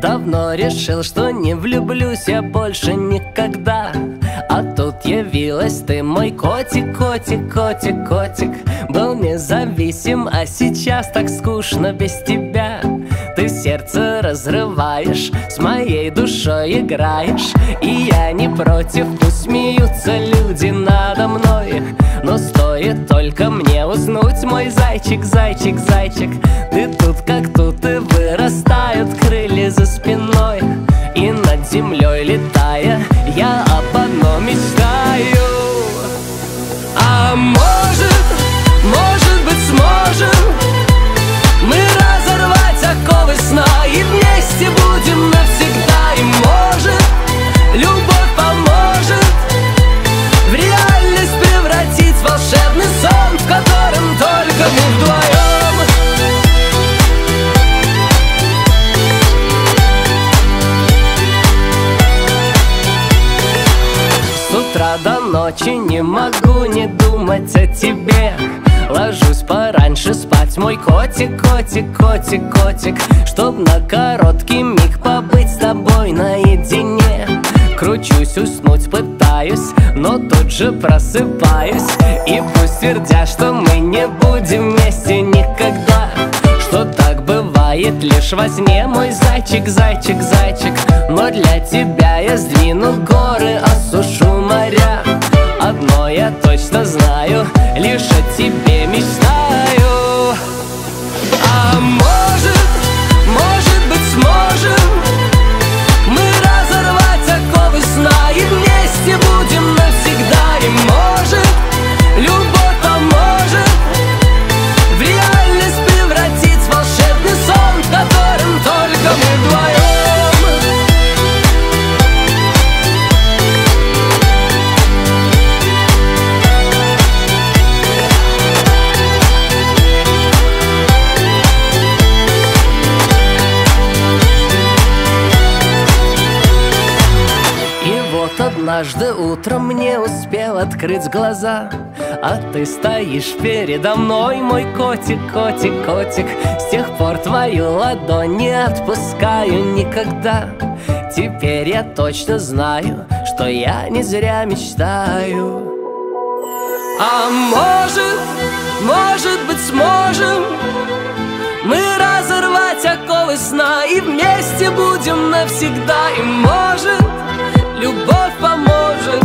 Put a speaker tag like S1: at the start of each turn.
S1: Давно решил, что не влюблюсь я больше никогда. А тут явилась ты, мой котик, котик, котик, котик. Был независим, а сейчас так скучно без тебя. Ты сердце разрываешь, с моей душой играешь. И я не против, пусть смеются люди надо мной. Но стоит только мне зайчик, зайчик, зайчик. Ты тут как тут и вырастают крылья за спиной. И над землей летая ночи не могу не думать о тебе. Ложусь пораньше спать, мой котик, котик, котик, котик. Чтоб на короткий миг побыть с тобой наедине. Кручусь, уснуть пытаюсь, но тут же просыпаюсь. И пусть твердят, что мы не будем вместе никогда. Что так бывает лишь во сне, мой зайчик, зайчик, зайчик. Но для тебя я сдвину горы, осушу однажды утром мне успел открыть глаза А ты стоишь передо мной, мой котик, котик, котик. С тех пор твою ладонь не отпускаю никогда. Теперь я точно знаю, что я не зря мечтаю. А может, может быть сможем мы разорвать оковы сна И вместе будем навсегда. И может, любовь поможет